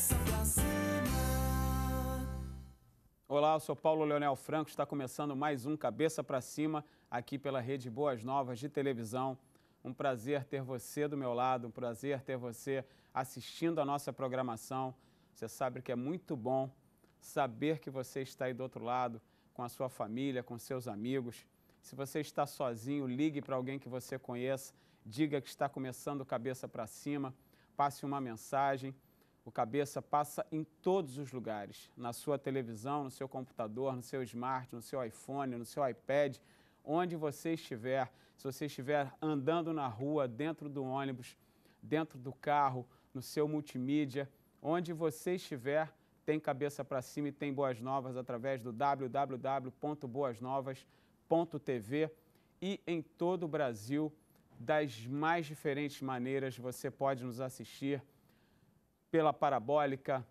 cabeça pra cima. Olá, eu sou Paulo Leonel Franco, está começando mais um Cabeça para Cima aqui pela Rede Boas Novas de televisão. Um prazer ter você do meu lado, um prazer ter você assistindo a nossa programação. Você sabe que é muito bom saber que você está aí do outro lado, com a sua família, com seus amigos. Se você está sozinho, ligue para alguém que você conheça, diga que está começando cabeça para cima, passe uma mensagem. O cabeça passa em todos os lugares, na sua televisão, no seu computador, no seu smart, no seu iPhone, no seu iPad, onde você estiver. Se você estiver andando na rua, dentro do ônibus, dentro do carro, no seu multimídia, onde você estiver, tem cabeça para cima e tem boas novas através do www.boasnovas.tv e em todo o Brasil, das mais diferentes maneiras, você pode nos assistir pela parabólica,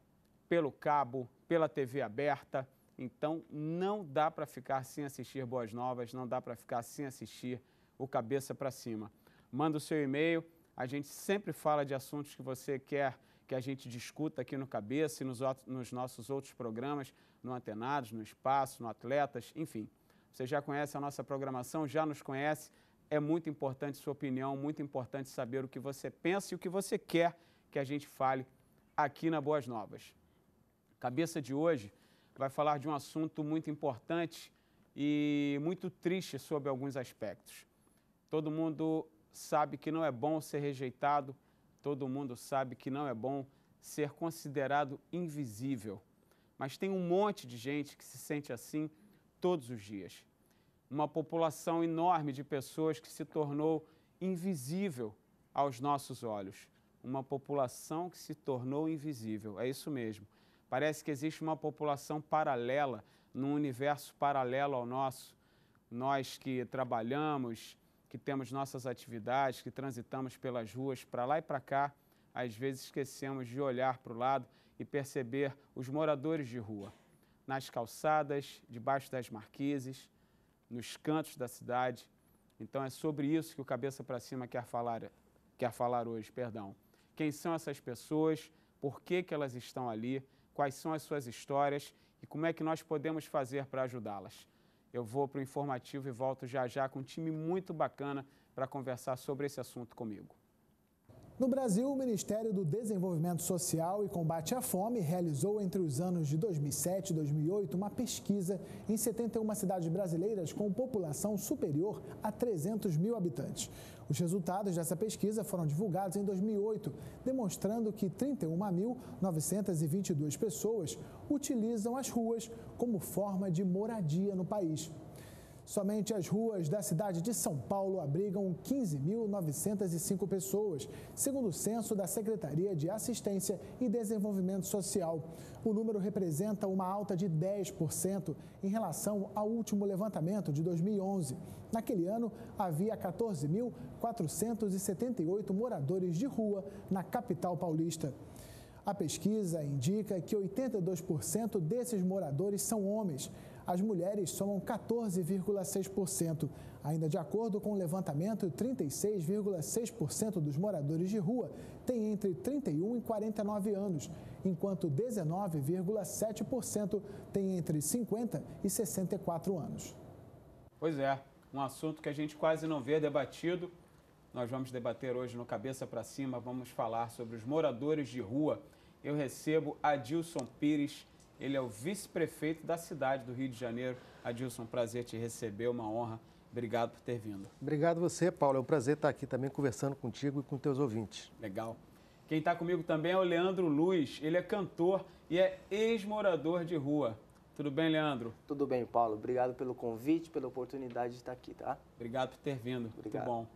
pelo cabo, pela TV aberta. Então, não dá para ficar sem assistir Boas Novas, não dá para ficar sem assistir o Cabeça para Cima. Manda o seu e-mail, a gente sempre fala de assuntos que você quer que a gente discuta aqui no Cabeça e nos, nos nossos outros programas, no Antenados, no Espaço, no Atletas, enfim. Você já conhece a nossa programação, já nos conhece. É muito importante sua opinião, muito importante saber o que você pensa e o que você quer que a gente fale aqui na Boas Novas. Cabeça de hoje vai falar de um assunto muito importante e muito triste sobre alguns aspectos. Todo mundo sabe que não é bom ser rejeitado, todo mundo sabe que não é bom ser considerado invisível. Mas tem um monte de gente que se sente assim todos os dias. Uma população enorme de pessoas que se tornou invisível aos nossos olhos. Uma população que se tornou invisível. É isso mesmo. Parece que existe uma população paralela, num universo paralelo ao nosso. Nós que trabalhamos, que temos nossas atividades, que transitamos pelas ruas para lá e para cá, às vezes esquecemos de olhar para o lado e perceber os moradores de rua, nas calçadas, debaixo das marquises, nos cantos da cidade. Então é sobre isso que o Cabeça para Cima quer falar, quer falar hoje, perdão. Quem são essas pessoas, por que, que elas estão ali, quais são as suas histórias e como é que nós podemos fazer para ajudá-las. Eu vou para o informativo e volto já já com um time muito bacana para conversar sobre esse assunto comigo. No Brasil, o Ministério do Desenvolvimento Social e Combate à Fome realizou entre os anos de 2007 e 2008 uma pesquisa em 71 cidades brasileiras com população superior a 300 mil habitantes. Os resultados dessa pesquisa foram divulgados em 2008, demonstrando que 31.922 pessoas utilizam as ruas como forma de moradia no país. Somente as ruas da cidade de São Paulo abrigam 15.905 pessoas, segundo o censo da Secretaria de Assistência e Desenvolvimento Social. O número representa uma alta de 10% em relação ao último levantamento de 2011. Naquele ano, havia 14.478 moradores de rua na capital paulista. A pesquisa indica que 82% desses moradores são homens as mulheres somam 14,6%. Ainda de acordo com o levantamento, 36,6% dos moradores de rua têm entre 31 e 49 anos, enquanto 19,7% têm entre 50 e 64 anos. Pois é, um assunto que a gente quase não vê debatido. Nós vamos debater hoje no Cabeça para Cima, vamos falar sobre os moradores de rua. Eu recebo Adilson Pires, ele é o vice-prefeito da cidade do Rio de Janeiro. Adilson, prazer te receber, uma honra. Obrigado por ter vindo. Obrigado você, Paulo. É um prazer estar aqui também conversando contigo e com teus ouvintes. Legal. Quem está comigo também é o Leandro Luz. Ele é cantor e é ex-morador de rua. Tudo bem, Leandro? Tudo bem, Paulo. Obrigado pelo convite, pela oportunidade de estar aqui, tá? Obrigado por ter vindo. Obrigado. Muito bom.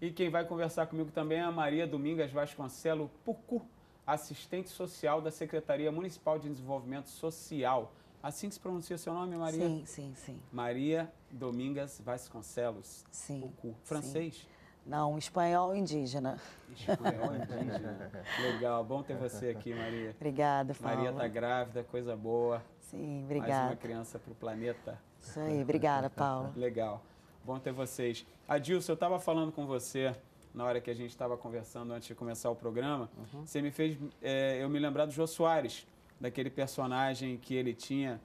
E quem vai conversar comigo também é a Maria Domingas Vasconcelos Pucu assistente social da Secretaria Municipal de Desenvolvimento Social. Assim que se pronuncia seu nome, Maria? Sim, sim, sim. Maria Domingas Vasconcelos. Sim. Francês? Sim. Não, espanhol indígena. Espanhol indígena. Legal, bom ter você aqui, Maria. Obrigada, Paulo. Maria está grávida, coisa boa. Sim, obrigada. Mais uma criança para o planeta. Isso aí, obrigada, Paulo. Legal, bom ter vocês. Adilson, eu estava falando com você na hora que a gente estava conversando antes de começar o programa, você me fez é, eu me lembrar do Jô Soares, daquele personagem que ele tinha.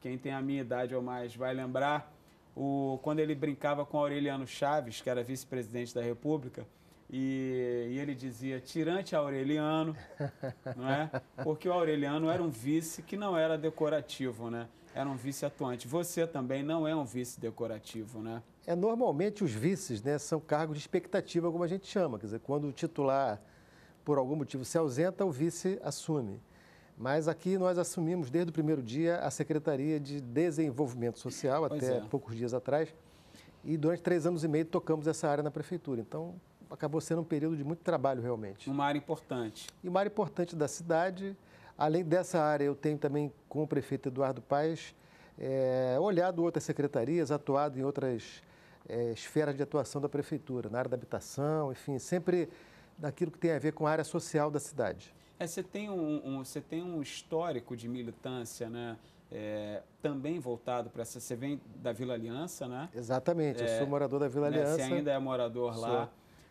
Quem tem a minha idade ou mais vai lembrar, o, quando ele brincava com Aureliano Chaves, que era vice-presidente da República, e, e ele dizia tirante Aureliano, não é? Porque o Aureliano era um vice que não era decorativo, né? Era um vice atuante. Você também não é um vice decorativo, né? É, normalmente os vices né, são cargos de expectativa, como a gente chama. Quer dizer, quando o titular, por algum motivo, se ausenta, o vice assume. Mas aqui nós assumimos desde o primeiro dia a Secretaria de Desenvolvimento Social, Pois até é. poucos dias atrás. E durante três anos e meio tocamos essa área na Prefeitura. Então, acabou sendo um período de muito trabalho, realmente. Uma área importante. E uma área importante da cidade. Além dessa área, eu tenho também, com o prefeito Eduardo Paes, eh, olhado outras secretarias, atuado em outras eh, esferas de atuação da prefeitura, na área da habitação, enfim, sempre naquilo que tem a ver com a área social da cidade. É, você, tem um, um- você tem um histórico de militância, né? É, também voltado para essa. Você vem da Vila Aliança, né? Exatamente, eu É, sou morador da Vila Né, Aliança. Você ainda é morador lá. Sou.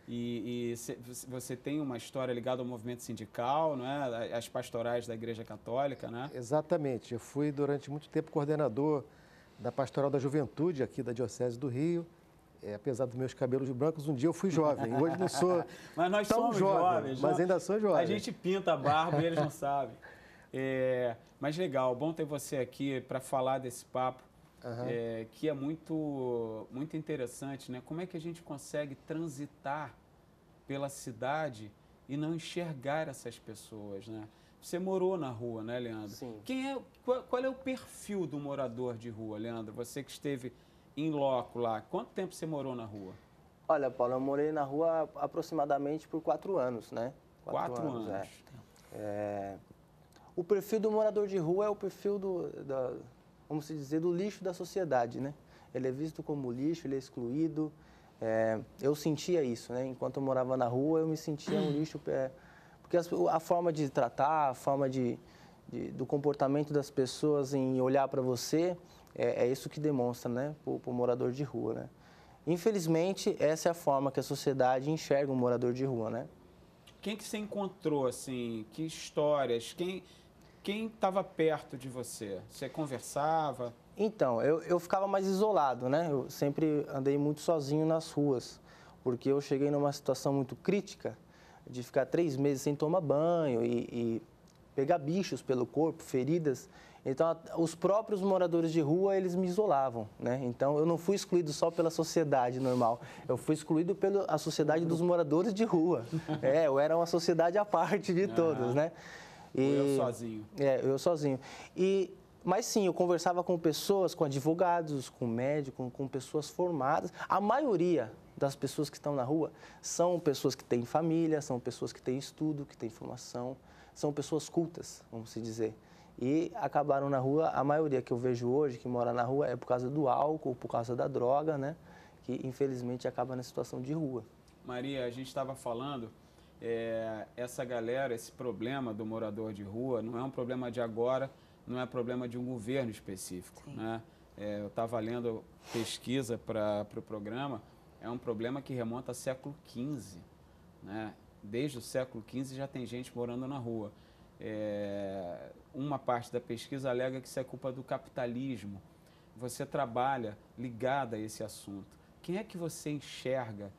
E, e cê- você tem uma história ligada ao movimento sindical, não é? As pastorais da Igreja Católica, né? Exatamente, eu fui durante muito tempo coordenador da Pastoral da Juventude aqui da Diocese do Rio. É, apesar dos meus cabelos brancos, um dia eu fui jovem. Hoje não sou Mas nós tão somos jovem, jovens. mas ainda sou jovem. A gente pinta a barba e eles não sabem. É, mas legal, bom ter você aqui para falar desse papo, é, que é muito, muito interessante, né? Como é que a gente consegue transitar pela cidade e não enxergar essas pessoas, né? Você morou na rua, né, Leandro? Sim. Quem é, qual, qual é o perfil do morador de rua, Leandro? Você que esteve em loco lá, quanto tempo você morou na rua? Olha, Paulo, eu morei na rua aproximadamente por quatro anos, né? Quatro, anos. é. É, O perfil do morador de rua é o perfil do, da, vamos se dizer, do lixo da sociedade, né? Ele é visto como lixo, ele é excluído. É, eu sentia isso, né? Enquanto eu morava na rua, eu me sentia um lixo, é, porque a forma de tratar, a forma de, de- do comportamento das pessoas em olhar para você, é, é isso que demonstra, né? Para o morador de rua, né? Infelizmente, essa é a forma que a sociedade enxerga um morador de rua, né? Quem que você encontrou, assim? Que histórias? Quem quem estava perto de você? Você conversava? Então, eu, eu ficava mais isolado, né? Eu sempre andei muito sozinho nas ruas, porque eu cheguei numa situação muito crítica de ficar três meses sem tomar banho e, e pegar bichos pelo corpo, feridas. Então, os próprios moradores de rua, eles me isolavam, né? Então, eu não fui excluído só pela sociedade normal, eu fui excluído pela sociedade dos moradores de rua. É, eu era uma sociedade à parte de todos, né? eu sozinho? É, eu sozinho. E, mas sim, eu conversava com pessoas, com advogados, com médicos, com pessoas formadas. A maioria das pessoas que estão na rua são pessoas que têm família, são pessoas que têm estudo, que têm formação, são pessoas cultas, vamos se dizer. E acabaram na rua, a maioria que eu vejo hoje que mora na rua é por causa do álcool, por causa da droga, né? Que infelizmente acaba na situação de rua. Maria, a gente estava falando, é, essa galera, esse problema do morador de rua, não é um problema de agora, não é problema de um governo específico. Né? É, eu estava lendo pesquisa para o pro programa, é um problema que remonta ao século XV. Né? Desde o século XV já tem gente morando na rua. É, uma parte da pesquisa alega que isso é culpa do capitalismo. Você trabalha ligada a esse assunto. Quem é que você enxerga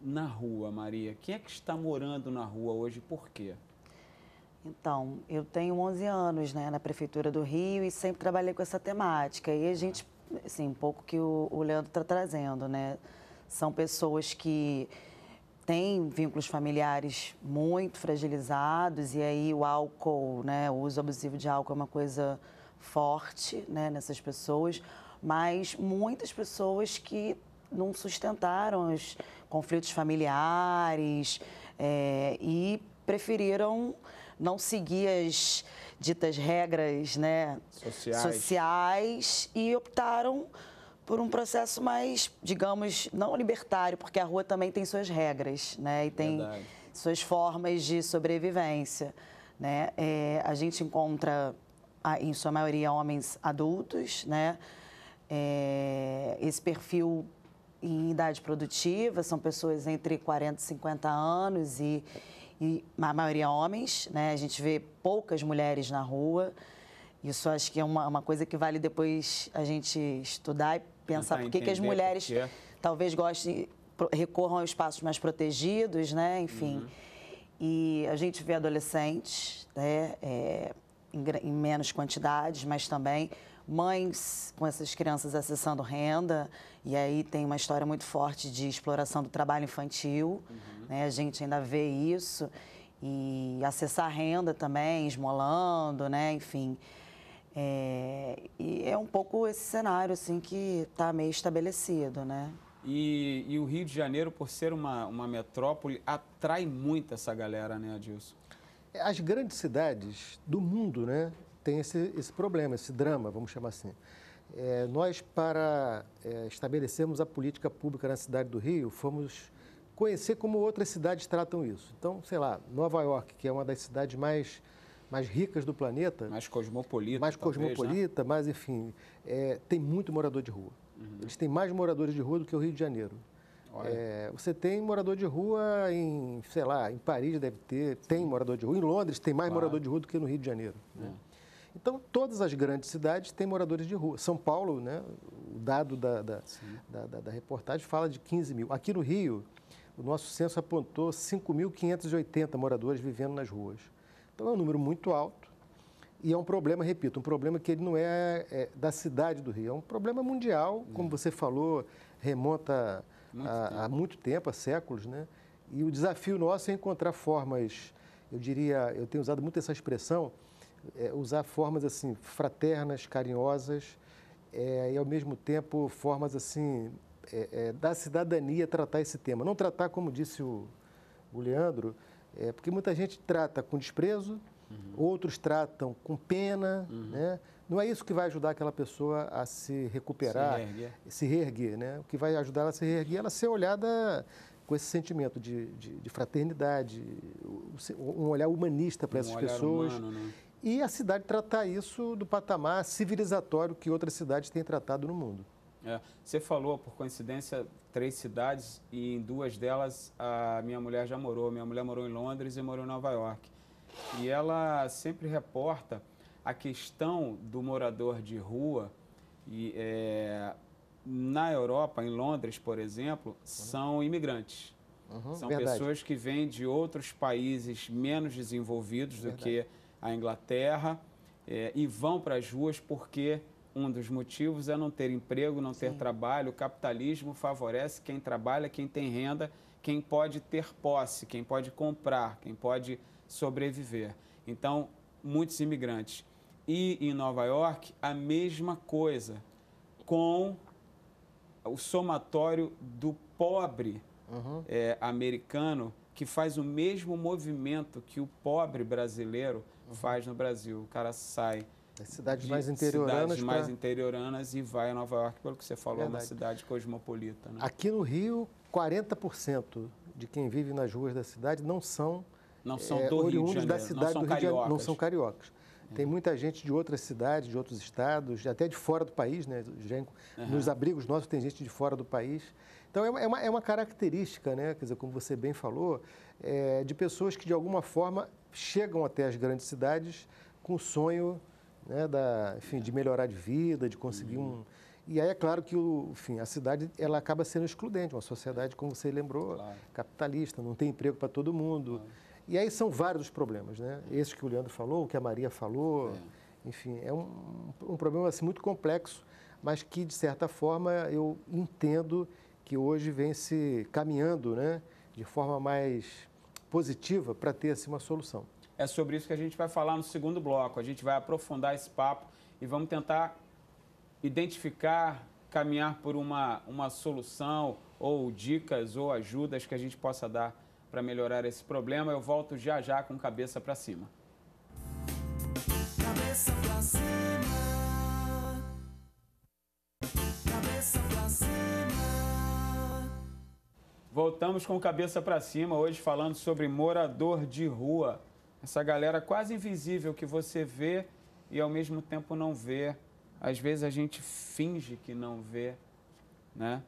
na rua, Maria? Quem é que está morando na rua hoje e por quê? Então, eu tenho 11 anos né, na Prefeitura do Rio e sempre trabalhei com essa temática. E a gente, assim, um pouco que o, o Leandro está trazendo, né? São pessoas que têm vínculos familiares muito fragilizados e aí o álcool, né, o uso abusivo de álcool é uma coisa forte né, nessas pessoas, mas muitas pessoas que não sustentaram os conflitos familiares é, e preferiram não seguir as ditas regras né, Sociais. sociais e optaram por um processo mais, digamos, não libertário, porque a rua também tem suas regras, né? E tem Verdade. suas formas de sobrevivência, né? É, a gente encontra, em sua maioria, homens adultos, né? É, esse perfil em idade produtiva, são pessoas entre 40 e 50 anos e, e a maioria homens, né? A gente vê poucas mulheres na rua. Isso acho que é uma, uma coisa que vale depois a gente estudar e pensar por que, que as mulheres talvez gostem, recorram a espaços mais protegidos, né? Enfim. E a gente vê adolescentes, né? é, em, em menos quantidades, mas também mães com essas crianças acessando renda. E aí tem uma história muito forte de exploração do trabalho infantil. né? A gente ainda vê isso. E acessar renda também, esmolando, né? Enfim. É, e é um pouco esse cenário assim que está meio estabelecido, né? E, e o Rio de Janeiro, por ser uma, uma metrópole, atrai muito essa galera, né, Adilson? As grandes cidades do mundo né, têm esse, esse problema, esse drama, vamos chamar assim. É, nós, para é, estabelecermos a política pública na cidade do Rio, fomos conhecer como outras cidades tratam isso. Então, sei lá, Nova York, que é uma das cidades mais, mais ricas do planeta, Mais cosmopolita. mais talvez, né? cosmopolita, mas enfim, é, tem muito morador de rua. Eles têm mais moradores de rua do que o Rio de Janeiro. É, você tem morador de rua em, sei lá, em Paris deve ter, tem morador de rua. Em Londres tem mais Claro. morador de rua do que no Rio de Janeiro. né? Então, todas as grandes cidades têm moradores de rua. São Paulo, né, o dado da, da, da, da- da reportagem fala de 15 mil. Aqui no Rio, o nosso censo apontou 5.580 moradores vivendo nas ruas. Então, é um número muito alto. E é um problema, repito, um problema que ele não é, é da cidade do Rio, é um problema mundial, como você falou, remonta Muito a, a muito tempo, a séculos, né? E o desafio nosso é encontrar formas, eu diria, eu tenho usado muito essa expressão, é, usar formas assim fraternas, carinhosas, é, e ao mesmo tempo formas assim é, é, da cidadania tratar esse tema, não tratar como disse o, o Leandro, é, porque muita gente trata com desprezo, outros tratam com pena, né? Não é isso que vai ajudar aquela pessoa a se recuperar, Se reerguer. se reerguer, né? O que vai ajudar ela a se reerguer, é ela ser olhada com esse sentimento de, de, de fraternidade, um olhar humanista para Um essas pessoas. humano, né? E a cidade tratar isso do patamar civilizatório que outras cidades têm tratado no mundo. É, você falou, por coincidência, três cidades e em duas delas a minha mulher já morou. Minha mulher morou em Londres e morou em Nova York. E ela sempre reporta a questão do morador de rua. E, é, na Europa, em Londres, por exemplo, são imigrantes. Uhum, São verdade. pessoas que vêm de outros países menos desenvolvidos do que a Inglaterra eh, e vão para as ruas porque um dos motivos é não ter emprego, não ter trabalho. O capitalismo favorece quem trabalha, quem tem renda, quem pode ter posse, quem pode comprar, quem pode sobreviver. Então, muitos imigrantes. E em Nova York, a mesma coisa, com o somatório do pobre é, americano que faz o mesmo movimento que o pobre brasileiro faz no Brasil. O cara sai As cidades de mais interioranas cidades mais pra- interioranas e vai a Nova York, pelo que você falou, é uma Verdade. cidade cosmopolita. Né? Aqui no Rio, 40% de quem vive nas ruas da cidade não são, Não são é, oriundos da cidade não são do Rio de Janeiro, não cariocas. são cariocas. Tem muita gente de outras cidades, de outros estados, até de fora do país, né? Já em- Nos abrigos nossos tem gente de fora do país. Então é uma, é uma, é uma característica, né? Quer dizer, como você bem falou, é, de pessoas que de alguma forma chegam até as grandes cidades com o sonho né, da, enfim, de melhorar de vida, de conseguir um. E aí é claro que o, enfim, a cidade ela acaba sendo excludente, uma sociedade, como você lembrou, Claro. capitalista, não tem emprego para todo mundo. E aí são vários os problemas, né? Esses que o Leandro falou, o que a Maria falou, enfim, é um, um problema assim, muito complexo, mas que, de certa forma, eu entendo que hoje vem se caminhando né, de forma mais positiva para ter assim, uma solução. É sobre isso que a gente vai falar no segundo bloco. A gente vai aprofundar esse papo e vamos tentar identificar, caminhar por uma, uma solução ou dicas ou ajudas que a gente possa dar para melhorar esse problema. Eu volto já já com cabeça para cima. Cabeça pra cima. Cabeça pra cima. Voltamos com cabeça para cima hoje falando sobre morador de rua. Essa galera quase invisível que você vê e ao mesmo tempo não vê. Às vezes a gente finge que não vê, né?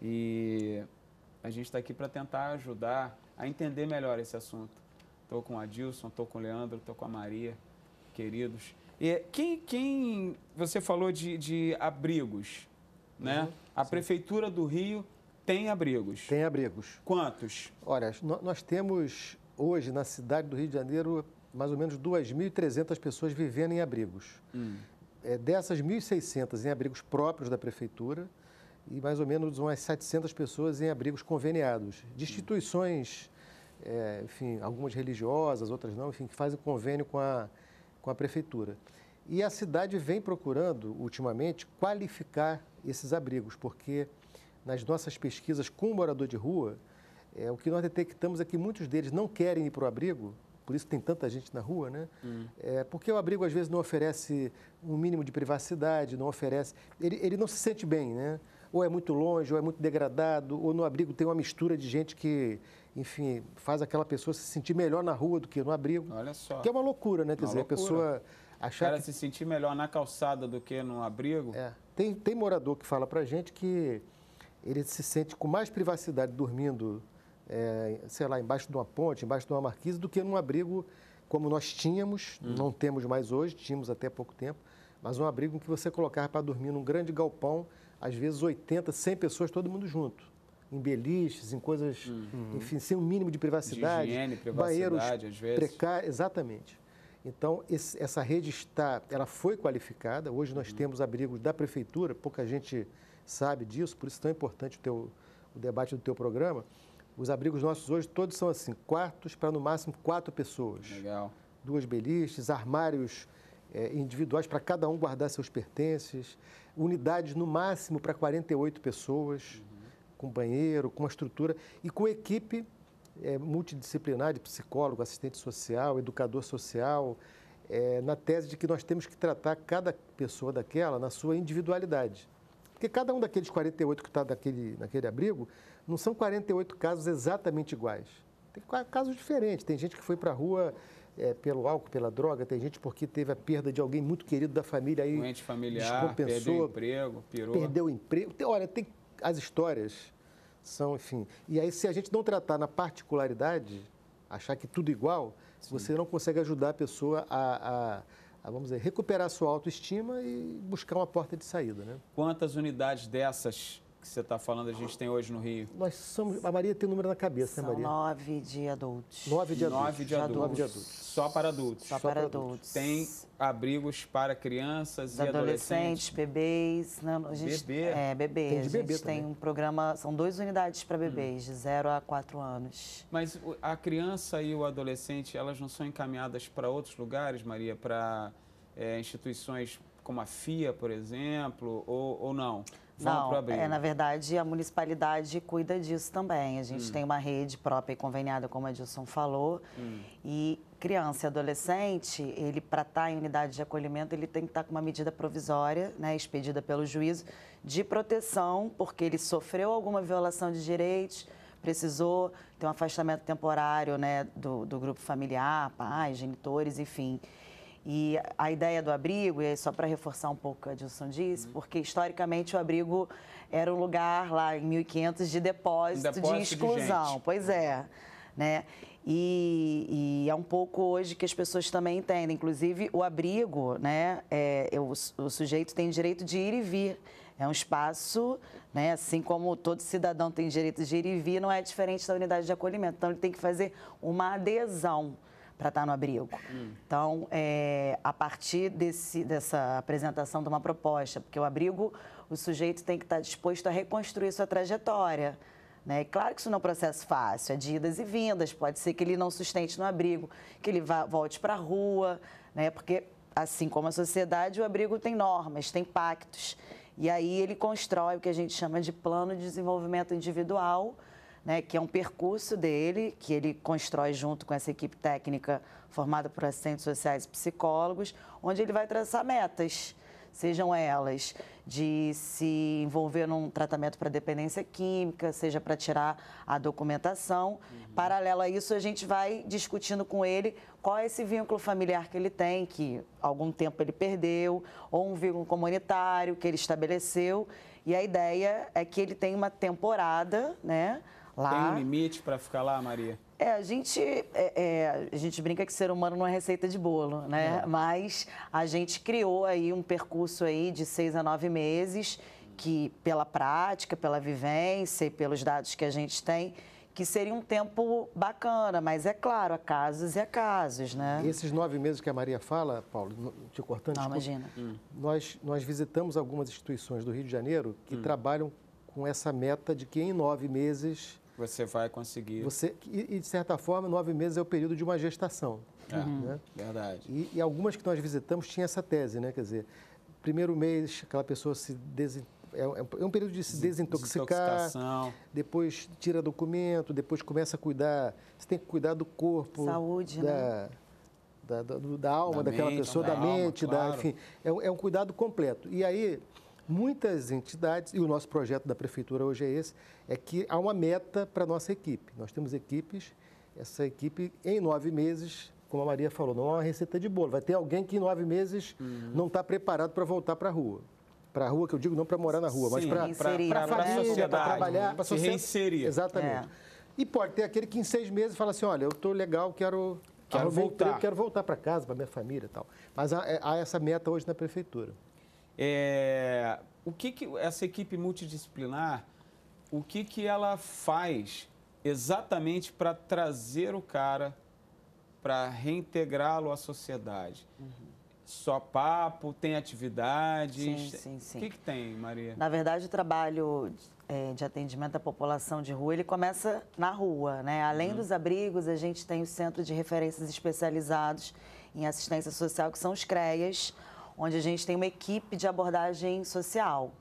E a gente está aqui para tentar ajudar a entender melhor esse assunto. Estou com o Adilson, estou com o Leandro, estou com a Maria, queridos. E quem, quem você falou de, de abrigos, né? Uhum, a Prefeitura do Rio tem abrigos. Tem abrigos. Quantos? Olha, nó- nós temos hoje na cidade do Rio de Janeiro mais ou menos 2.300 pessoas vivendo em abrigos. É, dessas 1.600 em abrigos próprios da prefeitura e mais ou menos umas 700 pessoas em abrigos conveniados de instituições, é, enfim, algumas religiosas, outras não, enfim, que fazem convênio com a, com a prefeitura. E a cidade vem procurando, ultimamente, qualificar esses abrigos, porque nas nossas pesquisas com o morador de rua, é, o que nós detectamos é que muitos deles não querem ir para o abrigo, por isso tem tanta gente na rua, né? É, porque o abrigo às vezes não oferece um mínimo de privacidade, não oferece. Ele, ele não se sente bem, né? Ou é muito longe, ou é muito degradado, ou no abrigo tem uma mistura de gente que, enfim, faz aquela pessoa se sentir melhor na rua do que no abrigo. Olha só. Que é uma loucura, né? Quer Uma dizer, loucura. a pessoa O achar. cara que- se sentir melhor na calçada do que no abrigo. é. Tem, tem morador que fala pra gente que ele se sente com mais privacidade dormindo, é, sei lá, embaixo de uma ponte, embaixo de uma marquise, do que num abrigo como nós tínhamos, não temos mais hoje, tínhamos até pouco tempo, mas um abrigo em que você colocava para dormir num grande galpão, às vezes 80, 100 pessoas, todo mundo junto. Em beliches, em coisas, enfim, sem um mínimo de privacidade. higiene, banheiros privacidade, às vezes. precários, exatamente. Então, esse- essa rede está, ela foi qualificada. Hoje nós temos abrigos da prefeitura, pouca gente sabe disso, por isso é tão importante o, teu, o debate do teu programa. Os abrigos nossos hoje todos são assim, quartos para no máximo quatro pessoas. Legal. Duas beliches, armários eh, individuais para cada um guardar seus pertences, unidades no máximo para 48 pessoas, com banheiro, com uma estrutura e com equipe eh, multidisciplinar de psicólogo, assistente social, educador social, eh, na tese de que nós temos que tratar cada pessoa daquela na sua individualidade. Porque cada um daqueles 48 que está naquele abrigo não são 48 casos exatamente iguais. Tem casos diferentes. Tem gente que foi para a rua eh, pelo álcool, pela droga, tem gente porque teve a perda de alguém muito querido da família aí. Doente familiar, perdeu o emprego, pirou. perdeu o emprego. Tem- olha, tem, as histórias são, enfim. E aí, se a gente não tratar na particularidade, achar que tudo igual, você não consegue ajudar a pessoa a, a- a, vamos dizer, recuperar a sua autoestima e buscar uma porta de saída, né? Quantas unidades dessas que você está falando a gente tem hoje no Rio? Nós somos. A Maria tem o número na cabeça, né, São Maria? nove de adultos. Nove de adultos. Nove de adultos. Nove de adultos. Só para adultos. Só Só para para adultos. Tem abrigos para crianças Os e adolescentes. adolescentes, bebês. Né? A gente, Bebê? É, bebê. Tem de a bebê gente tem também. um programa, são duas unidades para bebês, de 0 a 4 anos. Mas a criança e o adolescente, elas não são encaminhadas para outros lugares, Maria? Para é, instituições como a FIA, por exemplo, ou, ou não? Vão Não, abrigo? é, na verdade, a municipalidade cuida disso também. A Hum. gente tem uma rede própria e conveniada, como a Dilson falou. Hum. E criança e adolescente, ele para estar em unidade de acolhimento, ele tem que estar com uma medida provisória, né, expedida pelo juízo, de proteção, porque ele sofreu alguma violação de direitos, precisou ter um afastamento temporário né, do, do grupo familiar, pais, genitores, enfim. E a ideia do abrigo, e só para reforçar um pouco o que a Dilson disse, porque historicamente o abrigo era um lugar lá em 1500 de depósito, Depósito de de exclusão. gente. pois é. Né? E, e é um pouco hoje que as pessoas também entendem. Inclusive, o abrigo, né? É, o, o sujeito tem direito de ir e vir. É um espaço, né? assim como todo cidadão tem direito de ir e vir, não é diferente da unidade de acolhimento. Então, ele tem que fazer uma adesão para estar no abrigo. Então, é, a partir desse, dessa apresentação de uma proposta, porque o abrigo, o sujeito tem que estar disposto a reconstruir sua trajetória. Né? E Claro que isso não é um processo fácil, é de idas e vindas. Pode ser que ele não sustente no abrigo, que ele vá, volte para a rua, né? porque, assim como a sociedade, o abrigo tem normas, tem pactos. E aí ele constrói o que a gente chama de plano de desenvolvimento individual, né, que é um percurso dele, que ele constrói junto com essa equipe técnica formada por assistentes sociais e psicólogos, onde ele vai traçar metas, sejam elas de se envolver num tratamento para dependência química, seja para tirar a documentação. Paralelo a isso, a gente vai discutindo com ele qual é esse vínculo familiar que ele tem, que algum tempo ele perdeu, ou um vínculo comunitário que ele estabeleceu, E a ideia é que ele tenha uma temporada, né? Lá. Tem um limite para ficar lá, Maria? É, a gente, é, é, a gente brinca que ser humano não é receita de bolo, né? É. Mas a gente criou aí um percurso aí de seis a nove meses que, pela prática, pela vivência e pelos dados que a gente tem, que seria um tempo bacana. Mas é claro, há casos e há casos, né? Esses nove meses que a Maria fala, Paulo, te cortando, Não, desculpa, imagina. nós, nós visitamos algumas instituições do Rio de Janeiro que trabalham com essa meta de que em nove meses Você vai conseguir. você. E, e, de certa forma, nove meses é o período de uma gestação. É, né? verdade. E, e algumas que nós visitamos tinham essa tese, né? Quer dizer, primeiro mês aquela pessoa se desen... é, um- é um período de se desintoxicar, depois tira documento, depois começa a cuidar. Você tem que cuidar do corpo, Saúde, da, né? da, da, da alma Da daquela mente, pessoa, da da, alma, mente, da, claro. enfim, é, um- é um cuidado completo. E aí muitas entidades e o nosso projeto da prefeitura hoje é esse, é que há uma meta para a nossa equipe. Nós temos equipes, essa equipe em nove meses como a Maria falou, não é uma receita de bolo. Vai ter alguém que em nove meses Uhum. não está preparado para voltar para a rua. Para a rua, que eu digo não para morar na rua, mas Sim, para pra- né? pra família, para trabalhar, né? para Se reinserir. Exatamente. É. E pode ter aquele que em seis meses fala assim, olha, eu estou legal, quero, Quero voltar. emprego, quero voltar para casa, para minha família e tal. Mas há, é- há essa meta hoje na prefeitura. É, o que, que essa equipe multidisciplinar, o que, que ela faz exatamente para trazer o cara para reintegrá-lo à sociedade? Só papo, tem atividades? Sim, sim, sim. O que, que tem, Maria? Na verdade, o trabalho eh, de atendimento à população de rua, ele começa na rua, né? Além dos abrigos, a gente tem o Centro de Referências Especializados em Assistência Social, que são os CREAS, onde a gente tem uma equipe de abordagem social.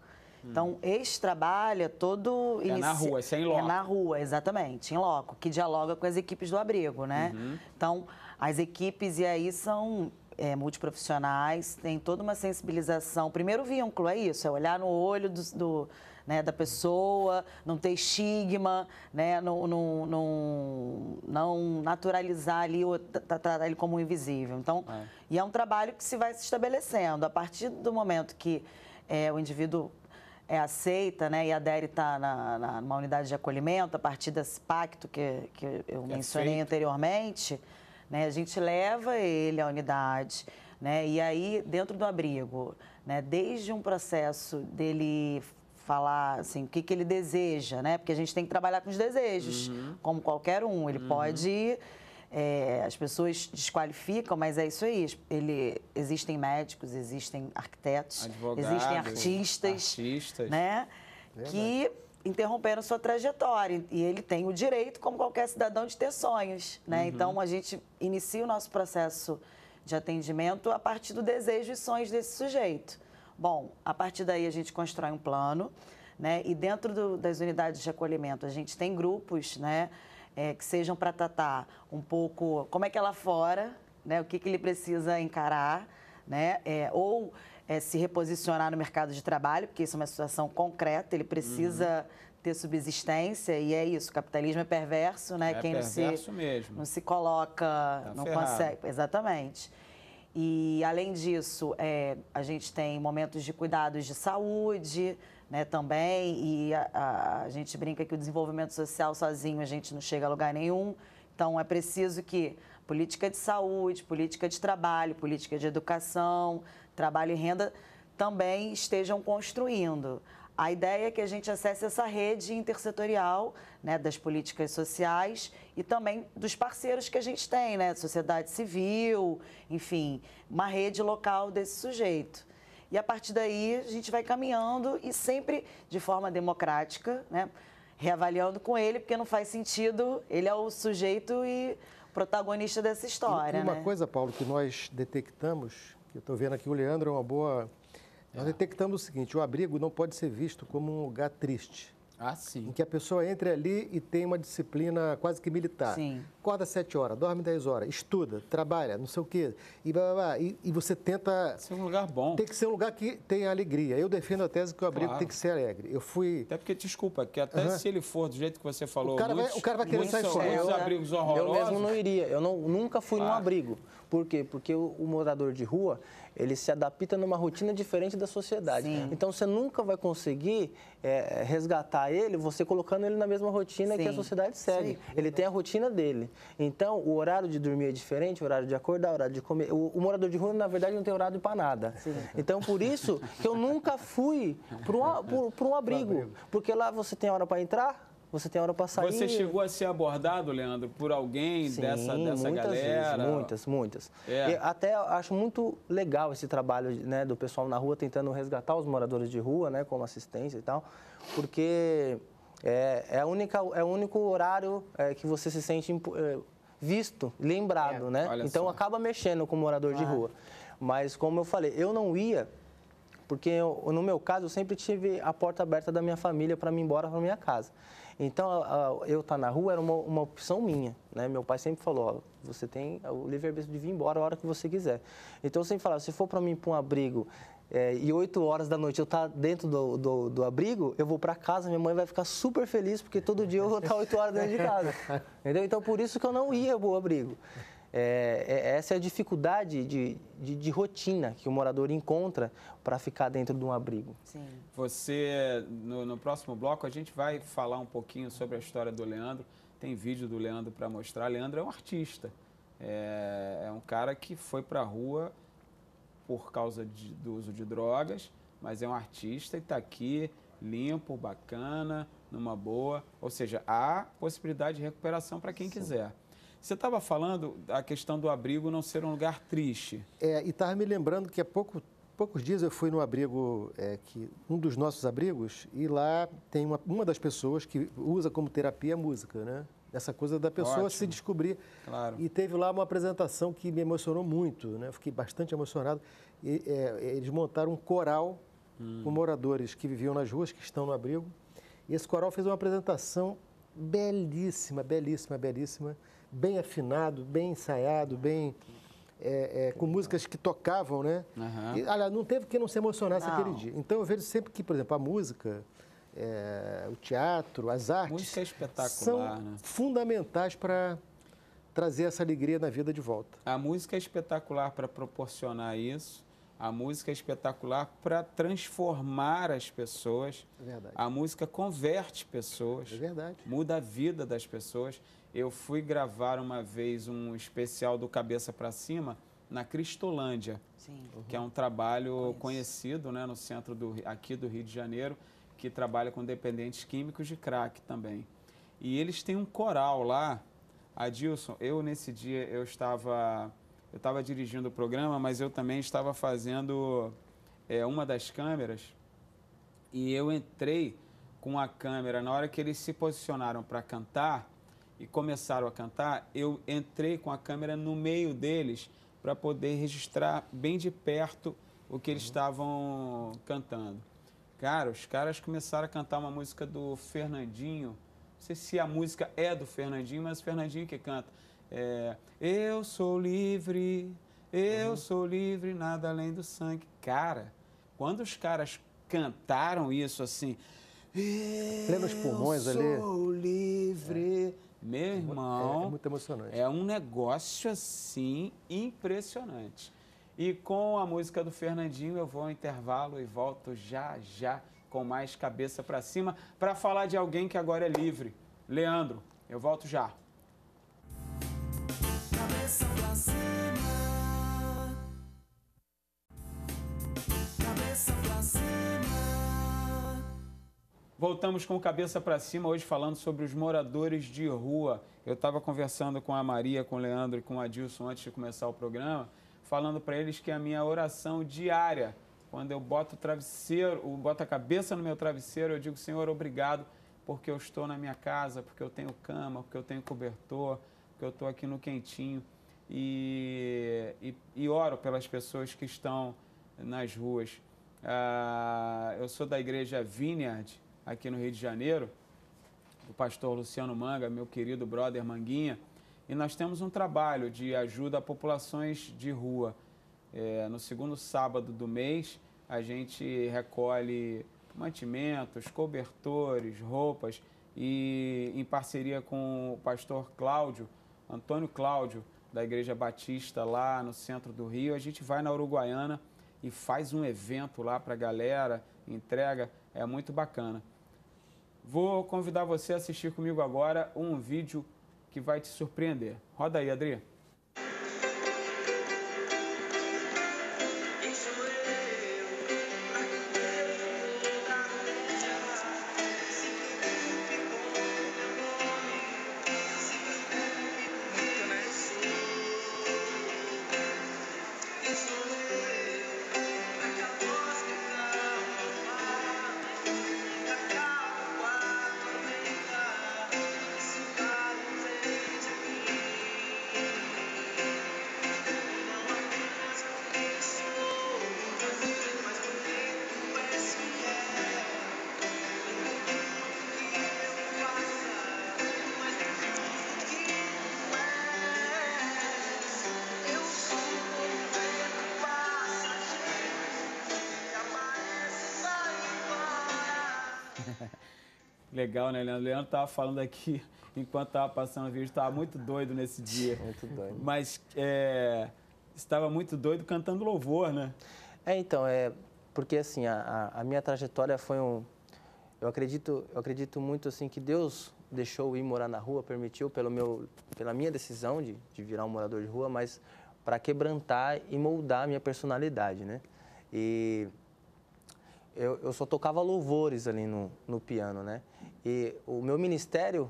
Então, este trabalho é todo... É na rua, isso é em loco. É na rua, exatamente, em loco, que dialoga com as equipes do abrigo, né? Uhum. Então, as equipes, e aí são é, multiprofissionais, tem toda uma sensibilização. Primeiro vínculo, é isso, é olhar no olho do, do, né, da pessoa, não ter estigma, né, não, não, não, não naturalizar ali, ou tra- tra- tratar ele como invisível. Então, É. e é um trabalho que se vai se estabelecendo. A partir do momento que é, o indivíduo é aceita né, e adere tá na, na, numa unidade de acolhimento, a partir desse pacto que, que eu mencionei feito. anteriormente, né, a gente leva ele à unidade. Né, e aí, dentro do abrigo, né, desde um processo dele falar assim, o que, que ele deseja, né? Porque a gente tem que trabalhar com os desejos, como qualquer um. Ele pode é, as pessoas desqualificam, mas é isso aí. Ele, existem médicos, existem arquitetos, Advogados, existem artistas, artistas. né? Que interromperam sua trajetória. E ele tem o direito, como qualquer cidadão, de ter sonhos. Né? Então, a gente inicia o nosso processo de atendimento a partir do desejo e sonhos desse sujeito. Bom, a partir daí a gente constrói um plano, né? E dentro do- das unidades de acolhimento a gente tem grupos, né? é, que sejam para tratar um pouco como é que é lá fora, né? O que, que ele precisa encarar, né? É, ou é, se reposicionar no mercado de trabalho, porque isso é uma situação concreta, ele precisa ter subsistência e é isso. O capitalismo é perverso, né? É Quem não se perverso mesmo. não se coloca, não ferrado. consegue. Exatamente. E, além disso, é, a gente tem momentos de cuidados de saúde né, também, e a, a- a gente brinca que o desenvolvimento social sozinho a gente não chega a lugar nenhum. Então, é preciso que política de saúde, política de trabalho, política de educação, trabalho e renda também estejam construindo. A ideia é que a gente acesse essa rede intersetorial né, das políticas sociais e também dos parceiros que a gente tem, né? Sociedade civil, enfim, uma rede local desse sujeito. E a partir daí a gente vai caminhando e sempre de forma democrática, né? Reavaliando com ele, porque não faz sentido, ele é o sujeito e protagonista dessa história, e uma né? coisa, Paulo, que nós detectamos, que eu estou vendo aqui, o Leandro é uma boa... Nós detectamos o seguinte, o abrigo não pode ser visto como um lugar triste. Ah, sim. em que a pessoa entre ali e tem uma disciplina quase que militar. Sim. Acorda sete horas, dorme 10 horas, estuda, trabalha, não sei o quê. E, blá, blá, blá, e, e você tenta. É um lugar bom. Tem que ser um lugar que tenha alegria. Eu defendo a tese que o abrigo Claro. tem que ser alegre. Eu fui. Até porque, desculpa, que até se ele for do jeito que você falou, O cara vai- muitos- o cara vai querer muitos sair fora. Eu- abrigos Eu horrorosos. mesmo não iria, eu não, nunca fui num Claro. abrigo. Por quê? Porque o, o morador de rua, ele se adapta numa rotina diferente da sociedade. Sim. Então você nunca vai conseguir é, resgatar ele, você colocando ele na mesma rotina que a Sim. sociedade segue. ele tem a rotina dele. Então o horário de dormir é diferente, o horário de acordar, o horário de comer. O, o morador de rua, na verdade, não tem horário para nada. Então por isso que eu nunca fui para um abrigo. Porque lá você tem hora para entrar, você tem hora para sair. Você chegou a ser abordado, Leandro, por alguém Sim, dessa, dessa muitas galera? Vezes, muitas, muitas. É. Até acho muito legal esse trabalho né, do pessoal na rua tentando resgatar os moradores de rua, né, como assistência e tal, porque é, é, a única, é o único horário é, que você se sente é, visto, lembrado, né? olha Então só. acaba mexendo com o morador de rua. Mas como eu falei, eu não ia porque eu- no meu caso eu sempre tive a porta aberta da minha família para me ir embora para minha casa. Então eu estar na rua era uma, uma opção minha, né? Meu pai sempre falou, ó, você tem o livre-arbítrio de vir embora a hora que você quiser. Então eu sempre falava, se for para mim para um abrigo é, e 8 horas da noite eu estar dentro do, do, do abrigo, eu vou para casa, minha mãe vai ficar super feliz porque todo dia eu vou estar 8 horas dentro de casa. Entendeu? Então por isso que eu não ia para o abrigo. É, é- essa é a dificuldade de, de, de rotina que o morador encontra para ficar dentro de um abrigo. Sim. Você, no, no próximo bloco, a gente vai falar um pouquinho sobre a história do Leandro. Tem vídeo do Leandro para mostrar. Leandro é um artista. É, é um cara que foi para a rua por causa de- do uso de drogas, mas é um artista e está aqui limpo, bacana, numa boa. Ou seja, há possibilidade de recuperação para quem quiser. Você estava falando da questão do abrigo não ser um lugar triste. É, e estava me lembrando que há pouco, poucos dias eu fui no abrigo, é, que, um dos nossos abrigos, e lá tem uma, uma das pessoas que usa como terapia a música, né? Essa coisa da pessoa se Ótimo. descobrir. Claro. E teve lá uma apresentação que me emocionou muito, né? Fiquei bastante emocionado. E, é, eles montaram um coral com moradores que viviam nas ruas, que estão no abrigo. E esse coral fez uma apresentação belíssima, belíssima, belíssima, bem afinado, bem ensaiado, bem é, é, com músicas que tocavam, né? Aham. E, aliás, não teve que não se emocionasse Não. aquele dia. Então eu vejo sempre que, por exemplo, a música, é, o teatro, as artes Música é espetacular, são né? fundamentais para trazer essa alegria na vida de volta. A música é espetacular para proporcionar isso. A música é espetacular para transformar as pessoas. É verdade. A música converte pessoas. É verdade. Muda a vida das pessoas. Eu fui gravar uma vez um especial do Cabeça para Cima na Cristolândia, Sim. que é um trabalho conhecido né, no centro do, aqui do Rio de Janeiro, que trabalha com dependentes químicos de crack também. E eles têm um coral lá. Adilson, eu nesse dia eu estava eu estava dirigindo o programa, mas eu também estava fazendo é, uma das câmeras e eu entrei com a câmera na hora que eles se posicionaram para cantar e começaram a cantar, eu entrei com a câmera no meio deles para poder registrar bem de perto o que eles estavam cantando. Cara, os caras começaram a cantar uma música do Fernandinho. Não sei se a música é do Fernandinho, mas o Fernandinho que canta. É, eu sou livre, eu sou livre, nada além do sangue. Cara, quando os caras cantaram isso assim. Plenos pulmões eu ali. sou livre. Meu É, irmão. é muito emocionante. É um negócio assim impressionante. E com a música do Fernandinho eu vou ao intervalo e volto já já com mais cabeça para cima para falar de alguém que agora é livre. Leandro, eu volto já. Cabeça pra cima. Cabeça pra cima. Voltamos com cabeça para cima hoje falando sobre os moradores de rua. Eu estava conversando com a Maria, com o Leandro e com o Adilson antes de começar o programa, falando para eles que a minha oração diária, quando eu boto o travesseiro, boto a cabeça no meu travesseiro, eu digo, Senhor, obrigado, porque eu estou na minha casa, porque eu tenho cama, porque eu tenho cobertor, porque eu estou aqui no quentinho. E, e, e oro pelas pessoas que estão nas ruas. Ah, eu sou da igreja Vineyard, aqui no Rio de Janeiro, do pastor Luciano Manga, meu querido brother Manguinha, e nós temos um trabalho de ajuda a populações de rua. É, no segundo sábado do mês, a gente recolhe mantimentos, cobertores, roupas e em parceria com o pastor Cláudio, Antônio Cláudio, da Igreja Batista lá no centro do Rio, a gente vai na Uruguaiana e faz um evento lá para a galera, entrega, é muito bacana. Vou convidar você a assistir comigo agora um vídeo que vai te surpreender. Roda aí, Adri. Legal, né, Leandro? O Leandro estava falando aqui, enquanto estava passando o vídeo, estava muito doido nesse dia. Muito doido. Mas é, estava muito doido cantando louvor, né? É, então, é porque assim, a, a minha trajetória foi um... Eu acredito, eu acredito muito assim que Deus deixou eu ir morar na rua, permitiu pelo meu, pela minha decisão de, de virar um morador de rua, mas para quebrantar e moldar a minha personalidade, né? E eu, eu só tocava louvores ali no, no piano, né? E o meu ministério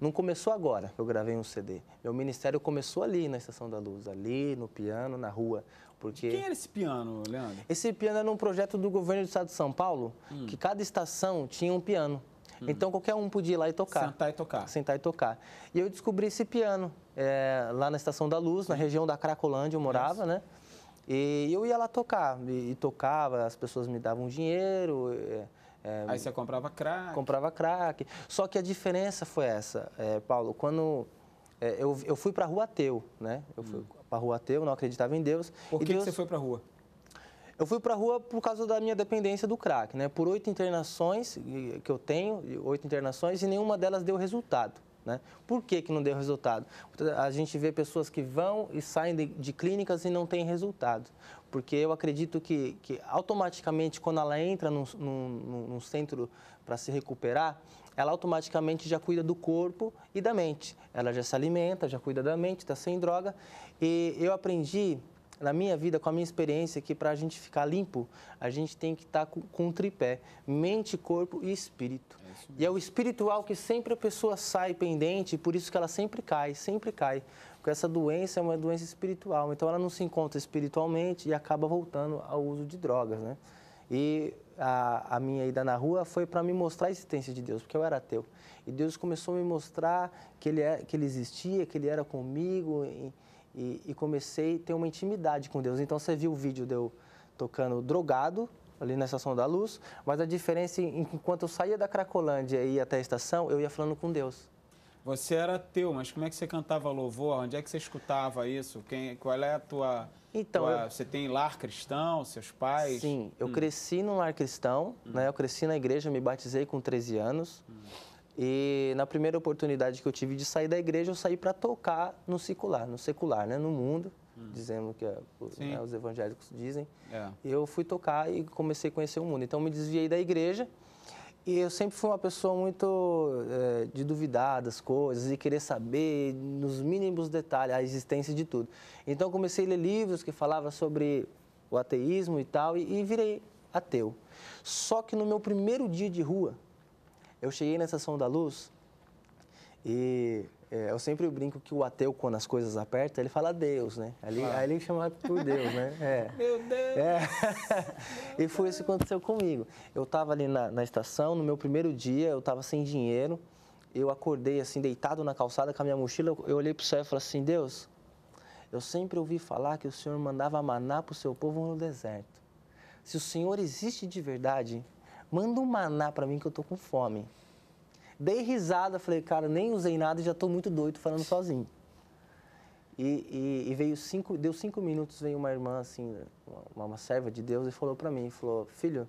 não começou agora que eu gravei um CD. Meu ministério começou ali na Estação da Luz, ali no piano, na rua. Porque Quem era esse piano, Leandro? esse piano era um projeto do governo do estado de São Paulo, que cada estação tinha um piano. Então qualquer um podia ir lá e tocar. Sentar e tocar. Sentar e tocar. E eu descobri esse piano é, lá na Estação da Luz, na região da Cracolândia, eu morava, né? E eu ia lá tocar. E, e tocava, as pessoas me davam dinheiro. é, é, Aí você comprava crack. comprava crack. Só que a diferença foi essa, é, Paulo, quando é, eu, eu fui para a rua ateu, né? Eu fui para a rua ateu, não acreditava em Deus. Hum. Por que, que Deus, você foi pra rua? Eu fui para a rua por causa da minha dependência do crack, né? Por oito internações que eu tenho, oito internações, e nenhuma delas deu resultado. Né? Por que, que não deu resultado? A gente vê pessoas que vão e saem de, de clínicas e não têm resultado. Porque eu acredito que, que automaticamente, quando ela entra num, num, num centro para se recuperar, ela automaticamente já cuida do corpo e da mente. Ela já se alimenta, já cuida da mente, está sem droga. E eu aprendi na minha vida, com a minha experiência, que para a gente ficar limpo, a gente tem que estar com, com um tripé: mente, corpo e espírito. e é o espiritual que sempre a pessoa sai pendente, por isso que ela sempre cai, sempre cai. Porque essa doença é uma doença espiritual, então ela não se encontra espiritualmente e acaba voltando ao uso de drogas, né? E a, a minha ida na rua foi para me mostrar a existência de Deus, porque eu era ateu. E Deus começou a me mostrar que Ele, é, que ele existia, que Ele era comigo, e, e, e comecei a ter uma intimidade com Deus. Então você viu o vídeo de eu tocando drogado, ali na Estação da Luz, mas a diferença, é enquanto eu saía da Cracolândia e ia até a estação, eu ia falando com Deus. Você era teu, mas como é que você cantava louvor? Onde é que você escutava isso? Quem, qual é a tua... Então, tua- eu- Você tem lar cristão, seus pais? Sim, eu Hum. cresci num lar cristão, né? Eu cresci na igreja, me batizei com 13 anos. Hum. E na primeira oportunidade que eu tive de sair da igreja, eu saí para tocar no secular, no secular, né? No mundo, dizendo que é, Hum. Né, os evangélicos dizem. É. Eu fui tocar e comecei a conhecer o mundo. Então, me desviei da igreja e eu sempre fui uma pessoa muito eh, de duvidar das coisas e querer saber nos mínimos detalhes a existência de tudo. Então, comecei a ler livros que falavam sobre o ateísmo e tal e, e virei ateu. Só que no meu primeiro dia de rua, eu cheguei na Estação da Luz e eh, eu sempre brinco que o ateu, quando as coisas apertam, ele fala Deus, né? Ali, Aí ele chama por Deus, né? É. Meu Deus! É. e foi isso que aconteceu comigo. Eu estava ali na, na estação, no meu primeiro dia, eu estava sem dinheiro. Eu acordei assim, deitado na calçada com a minha mochila. Eu, eu olhei para o céu e falei assim: Deus, eu sempre ouvi falar que o Senhor mandava maná para o seu povo no deserto. Se o Senhor existe de verdade, manda um maná para mim que eu tô com fome. Dei risada, falei, cara, nem usei nada e já tô muito doido falando sozinho. E, e, e veio cinco, deu cinco minutos, veio uma irmã, assim, uma, uma serva de Deus, e falou para mim, falou, filho,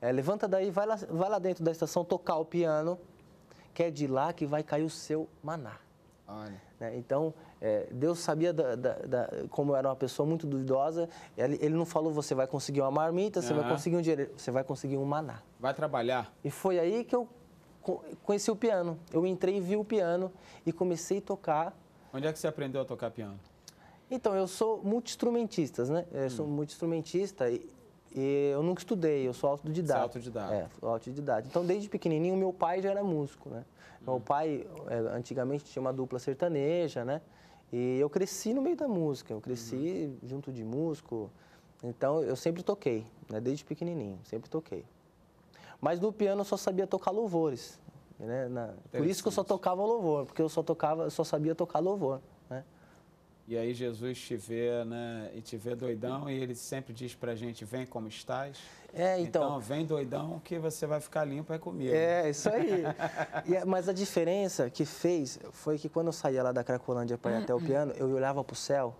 é, levanta daí, vai lá, vai lá dentro da estação tocar o piano, que é de lá que vai cair o seu maná. Né? Então, é, Deus sabia da, da- da- como eu era uma pessoa muito duvidosa. Ele, ele não falou você vai conseguir uma marmita, você vai conseguir um dinheiro, você vai conseguir um maná. Vai trabalhar. E foi aí que eu conheci o piano. Eu entrei e vi o piano e comecei a tocar. Onde é que você aprendeu a tocar piano? Então, eu sou multi-instrumentista, né? Eu Hum. sou multi-instrumentista e, e eu nunca estudei, eu sou autodidata. Você é autodidata. É, sou autodidata. Então, desde pequenininho, meu pai já era músico, né? Hum. Meu pai, é, antigamente, tinha uma dupla sertaneja, né? E eu cresci no meio da música, eu cresci Uhum. junto de músico. Então, eu sempre toquei, né? Desde pequenininho, sempre toquei. Mas no piano eu só sabia tocar louvores, né? Na- por isso que eu só tocava louvor, porque eu só tocava, eu só sabia tocar louvor, né? E aí Jesus te vê, né? E te vê doidão e ele sempre diz pra gente, vem como estás. É, Então, então vem doidão que você vai ficar limpo é comigo. É, isso aí. E a- mas a diferença que fez foi que quando eu saía lá da Cracolândia para ir até o piano, eu olhava para o céu,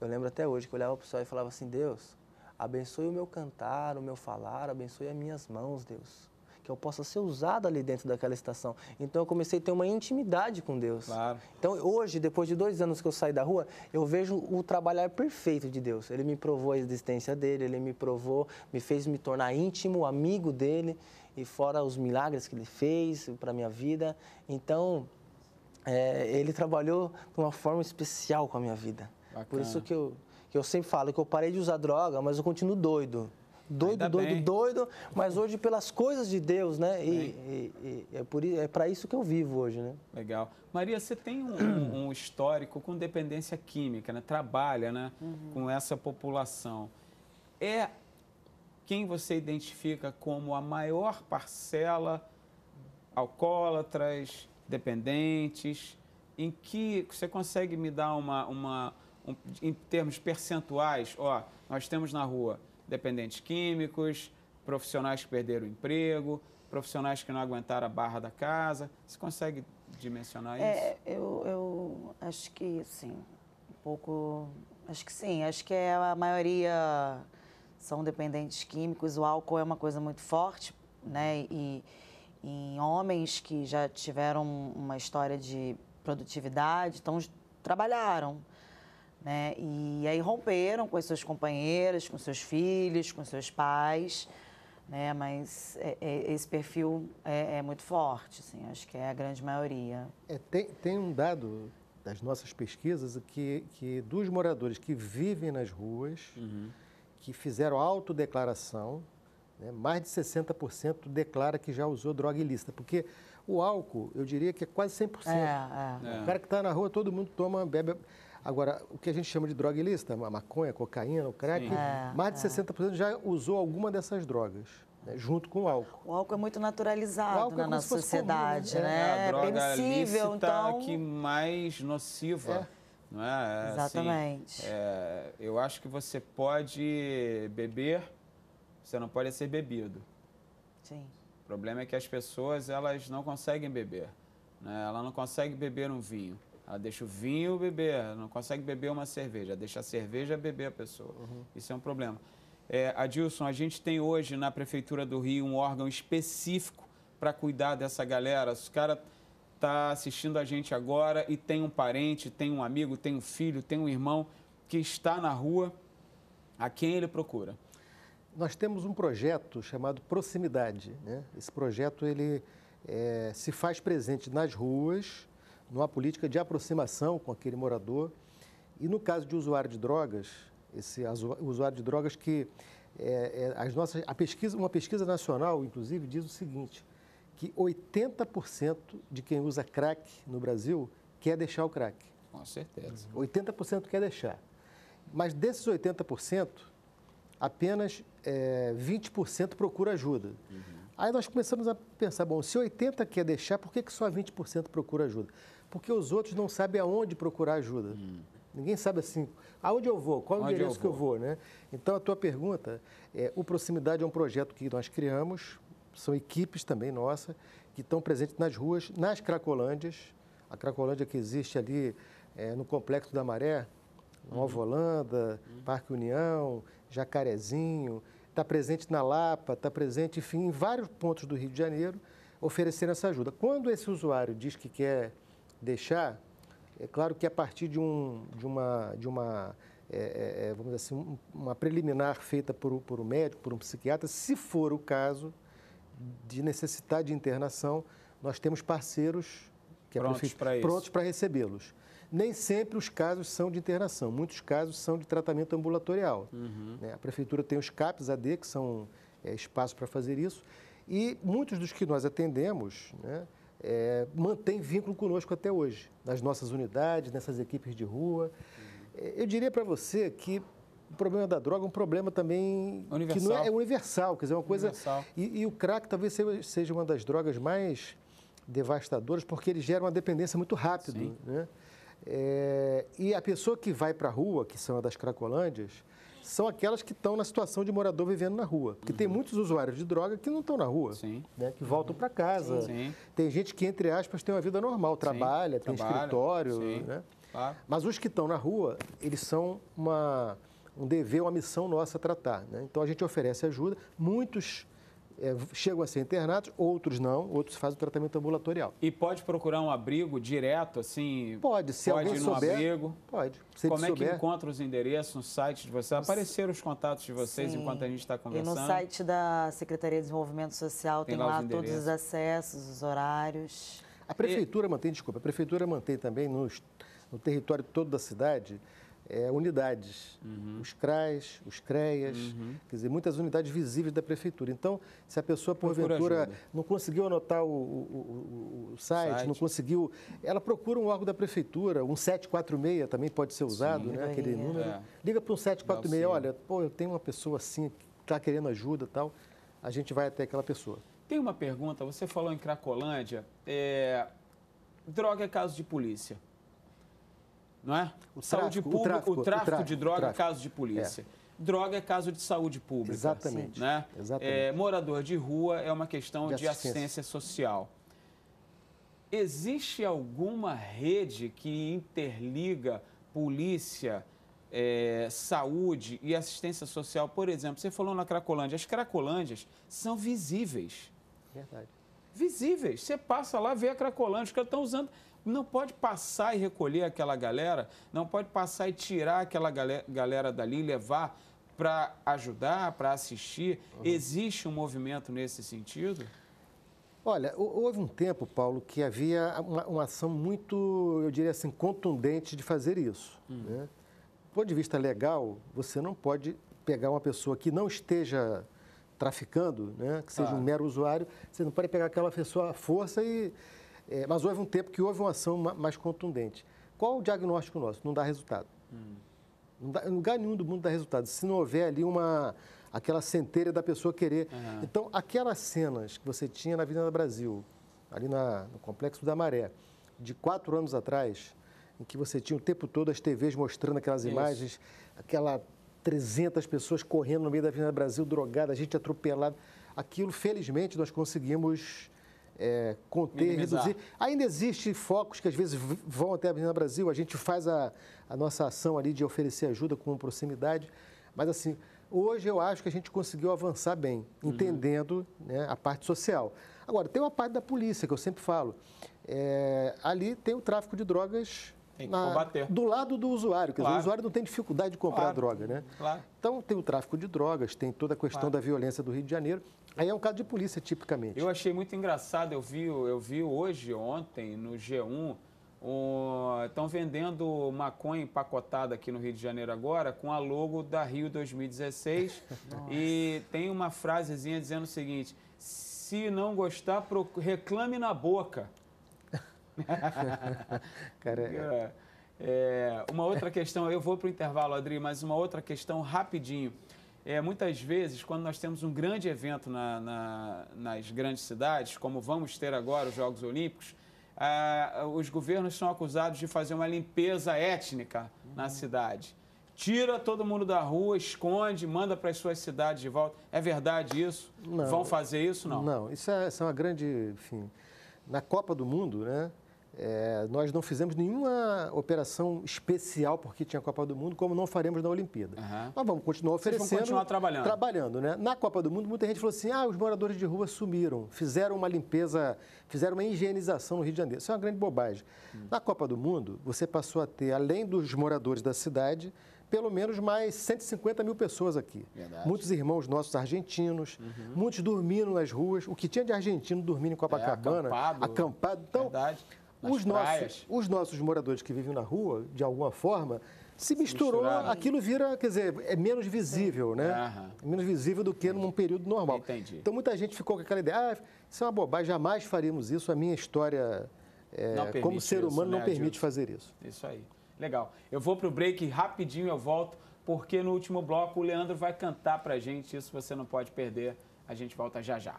eu lembro até hoje que eu olhava para o céu e falava assim, Deus, abençoe o meu cantar, o meu falar, abençoe as minhas mãos, Deus. Que eu possa ser usado ali dentro daquela estação. Então eu comecei a ter uma intimidade com Deus. Claro. Então hoje, depois de dois anos que eu saí da rua, eu vejo o trabalhar perfeito de Deus. Ele me provou a existência dele, ele me provou, me fez me tornar íntimo, amigo dele, e fora os milagres que ele fez para minha vida. Então, é, ele trabalhou de uma forma especial com a minha vida. Por Bacana. isso que eu, que eu sempre falo que eu parei de usar droga, mas eu continuo doido. Doido, Ainda doido, bem. doido, mas hoje pelas coisas de Deus, né? E, e- e é, por, é para isso que eu vivo hoje, né? Legal. Maria, você tem um, um- um histórico com dependência química, né? Trabalha, né? Com essa população. É quem você identifica como a maior parcela alcoólatras, dependentes? Em que você consegue me dar uma, uma um- em termos percentuais? Ó, nós temos na rua dependentes químicos, profissionais que perderam o emprego, profissionais que não aguentaram a barra da casa. Você consegue dimensionar isso? É, eu, eu acho que sim, um pouco. Acho que sim, acho que é a maioria são dependentes químicos. O álcool é uma coisa muito forte, né? E em homens que já tiveram uma história de produtividade, então trabalharam, né? E aí romperam com as suas companheiras, com seus filhos, com seus pais, né? Mas é- é- esse perfil é, é muito forte, assim, acho que é a grande maioria. É, tem, tem um dado das nossas pesquisas que, que dos moradores que vivem nas ruas, que fizeram autodeclaração, né, mais de 60% declara que já usou droga ilícita. Porque o álcool, eu diria que é quase 100%. É, é. É. O cara que está na rua, todo mundo toma, bebe. Agora, o que a gente chama de droga ilícita, a maconha, a cocaína, o crack. É, mais de 60% já usou alguma dessas drogas, né, junto com o álcool. O álcool é muito naturalizado é na como nossa sociedade, comum, né? né? É a droga permissível, então. que mais nociva, não é? É, assim, Exatamente. é, eu acho que você pode beber, você não pode ser bebido. Sim. O problema é que as pessoas elas não conseguem beber, né? Ela não consegue beber um vinho. Ela deixa o vinho beber, não consegue beber uma cerveja, deixa a cerveja beber a pessoa. Isso é um problema. É, Adilson, a gente tem hoje na Prefeitura do Rio um órgão específico para cuidar dessa galera. Se o cara está assistindo a gente agora e tem um parente, tem um amigo, tem um filho, tem um irmão que está na rua, a quem ele procura? Nós temos um projeto chamado Proximidade. Né? Esse projeto ele eh, se faz presente nas ruas, numa política de aproximação com aquele morador. E no caso de usuário de drogas, esse usuário de drogas que eh, eh, as nossas, a pesquisa, uma pesquisa nacional, inclusive, diz o seguinte, que 80% de quem usa crack no Brasil quer deixar o crack. Com certeza. 80% quer deixar. Mas desses 80%, apenas eh, 20% procura ajuda. Aí nós começamos a pensar, bom, se 80% quer deixar, por que, que só 20% procura ajuda? Porque os outros não sabem aonde procurar ajuda. Ninguém sabe assim, aonde eu vou, qual o eu endereço que eu vou? né? Então, a tua pergunta, é, o Proximidade é um projeto que nós criamos são equipes também nossas que estão presentes nas ruas, nas Cracolândias. A Cracolândia que existe ali é, no Complexo da Maré, Nova Holanda, Parque União, Jacarezinho, está presente na Lapa, está presente, enfim, em vários pontos do Rio de Janeiro, oferecendo essa ajuda. Quando esse usuário diz que quer deixar, é claro que a partir de, um, de uma, de uma é, é, vamos dizer assim, um- uma preliminar feita por, por um médico, por um psiquiatra, se for o caso de necessidade de internação, nós temos parceiros que a Prontos prontos para recebê-los. Nem sempre os casos são de internação, muitos casos são de tratamento ambulatorial. né? A prefeitura tem os CAPs AD, que são é, espaços para fazer isso, e muitos dos que nós atendemos né, é, mantêm vínculo conosco até hoje, nas nossas unidades, nessas equipes de rua. É, Eu diria para você que o problema da droga é um problema também que não Universal. é, é universal, quer dizer, é uma coisa. Universal. E, e o crack talvez seja- seja uma das drogas mais devastadoras, porque ele gera uma dependência muito rápido. Sim. Né? É, e a pessoa que vai para a rua, que são as das cracolândias, são aquelas que estão na situação de morador vivendo na rua. Porque tem muitos usuários de droga que não estão na rua, Uhum. Sim. né? que voltam para casa. Sim. Tem gente que, entre aspas, tem uma vida normal, trabalha, tem trabalha, escritório. sim. Né? Claro. Mas os que estão na rua, eles são uma, um dever, uma missão nossa a tratar. Né? Então a gente oferece ajuda. Muitos eh, chegam a ser internados, outros não, outros fazem o tratamento ambulatorial. E pode procurar um abrigo direto, assim? Pode, se pode alguém ir no souber. abrigo. Pode. Se Como é que souber, encontra os endereços no site de vocês? Apareceram os contatos de vocês Sim. enquanto a gente está E conversando? no site da Secretaria de Desenvolvimento Social Tem tem, lá lá, os todos endereços. os acessos, os horários. A prefeitura mantém, desculpa, a prefeitura mantém também nos- no território todo da cidade eh, unidades, Uhum. os CRAs, os CREAS, quer dizer, muitas unidades visíveis da prefeitura. Então, se a pessoa, porventura, não conseguiu anotar o, o- o- o site, Site. não conseguiu, ela procura um órgão da prefeitura, um 746 também pode ser usado, né, aquele número. É. Liga para um 746, Dá olha, pô, eu tenho uma pessoa assim que está querendo ajuda e tal, a gente vai até aquela pessoa. Tem uma pergunta, você falou em Cracolândia, é, droga é caso de polícia, não é? O saúde tráfico, o pública, tráfico, o tráfico tráfico, de droga o é tráfico. caso de polícia. Droga é caso de saúde pública. Exatamente, Né? exatamente. É, morador de rua é uma questão de, De assistência. assistência. social. Existe alguma rede que interliga polícia, é, saúde e assistência social? Por exemplo, você falou na Cracolândia. As Cracolândias são visíveis Verdade. visíveis. Você passa lá, vê a Cracolândia, os caras estão usando. Não pode passar e recolher aquela galera, não pode passar e tirar aquela galera, dali e levar para ajudar, para assistir. Existe um movimento nesse sentido? Olha, hou- houve um tempo, Paulo, que havia uma, uma ação muito, eu diria assim, contundente de fazer isso. Né? Do ponto de vista legal, você não pode pegar uma pessoa que não esteja traficando, né? que seja Claro. um mero usuário, você não pode pegar aquela pessoa à força e... é, mas houve um tempo que houve uma ação ma- mais contundente. Qual o diagnóstico nosso? Não dá resultado. Não dá, em lugar nenhum do mundo dá resultado. Se não houver ali uma aquela centelha da pessoa querer. Então, aquelas cenas que você tinha na Avenida Brasil, ali na- no Complexo da Maré, de quatro anos atrás, em que você tinha o tempo todo as TVs mostrando aquelas Isso. imagens, aquela 300 pessoas correndo no meio da Avenida Brasil, drogada, gente atropelada. Aquilo, felizmente, nós conseguimos é, conter, Minimizar. reduzir. Ainda existe focos que às vezes vão até a Avenida Brasil, a gente faz a, a nossa ação ali de oferecer ajuda com proximidade, mas assim, hoje eu acho que a gente conseguiu avançar bem, Uhum. entendendo né, a parte social. Agora, tem uma parte da polícia, que eu sempre falo, é, ali tem o tráfico de drogas Tem que combater. do lado do usuário, quer dizer, Claro. o usuário não tem dificuldade de comprar Claro. droga, né? Claro. Então, tem o tráfico de drogas, tem toda a questão Claro. da violência do Rio de Janeiro, aí é um caso de polícia, tipicamente. Eu achei muito engraçado, eu vi, eu vi hoje, ontem, no G1, estão vendendo maconha empacotada aqui no Rio de Janeiro agora com a logo da Rio 2016 e tem uma frasezinha dizendo o seguinte, se não gostar, reclame na boca. Cara, é- É, é, uma outra questão, eu vou para o intervalo, Adri, mas uma outra questão rapidinho. É, muitas vezes, quando nós temos um grande evento na- na- nas grandes cidades, como vamos ter agora os Jogos Olímpicos, ah, os governos são acusados de fazer uma limpeza étnica na cidade. tira todo mundo da rua, esconde, manda para as suas cidades de volta. É verdade isso? Não. Vão fazer isso? Não. Não, isso é, isso é uma grande. Enfim, na Copa do Mundo, né? É, nós não fizemos nenhuma operação especial porque tinha Copa do Mundo, como não faremos na Olimpíada. Aham. Nós vamos continuar Vocês oferecendo. continuar trabalhando. Trabalhando, né? Na Copa do Mundo, muita gente falou assim: ah, os moradores de rua sumiram, fizeram uma limpeza, fizeram uma higienização no Rio de Janeiro. Isso é uma grande bobagem. Hum. Na Copa do Mundo, você passou a ter, além dos moradores da cidade, pelo menos mais 150 mil pessoas aqui. Verdade. Muitos irmãos nossos argentinos, muitos dormindo nas ruas. O que tinha de argentino dormindo em Copacabana, É, acampado. acampado. Então, Verdade. Os praias. nossos, os nossos moradores que vivem na rua, de alguma forma, se misturou, misturaram. aquilo vira, quer dizer, é menos visível, né? Aham. É menos visível do que num período normal. Entendi. Então muita gente ficou com aquela ideia, ah, isso é uma bobagem, jamais faríamos isso, a minha história é, como ser isso, humano né, não permite Adilson? fazer isso. Isso aí. Legal. Eu vou pro break rapidinho, eu volto, porque no último bloco o Leandro vai cantar pra gente, isso você não pode perder. A gente volta já já.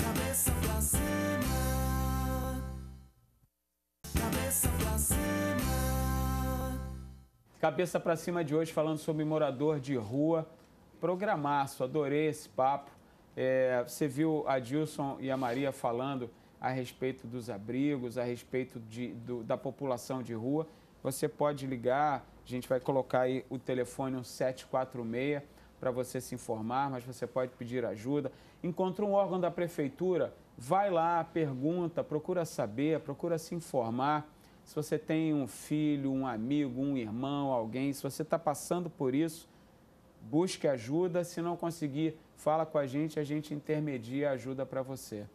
Cabeça pra cima. Cima. Cabeça pra cima de hoje falando sobre morador de rua. Programaço, adorei esse papo. É, você viu a Dilson e a Maria falando a respeito dos abrigos, a respeito de, do- da população de rua. Você pode ligar, a gente vai colocar aí o telefone 1746 para você se informar, mas você pode pedir ajuda. Encontrou um órgão da prefeitura, vai lá, pergunta, procura saber, procura se informar. Se você tem um filho, um amigo, um irmão, alguém, se você está passando por isso, busque ajuda. Se não conseguir, fala com a gente, a gente intermedia ajuda para você.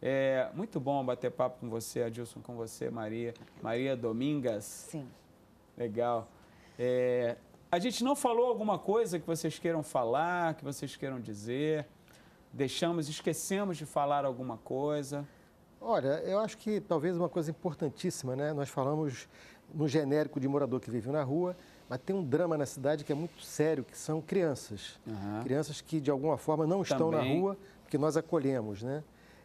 É muito bom bater papo com você, Adilson, com você, Maria. Maria Domingas. Sim. Legal. É, a gente não falou alguma coisa que vocês queiram falar, que vocês queiram dizer. Deixamos, esquecemos de falar alguma coisa. Olha, eu acho que talvez uma coisa importantíssima, né? Nós falamos no genérico de morador que vive na rua, mas tem um drama na cidade que é muito sério, que são crianças. Aham. Crianças que de alguma forma não estão na Também. rua, porque nós acolhemos, né?